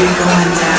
be going down.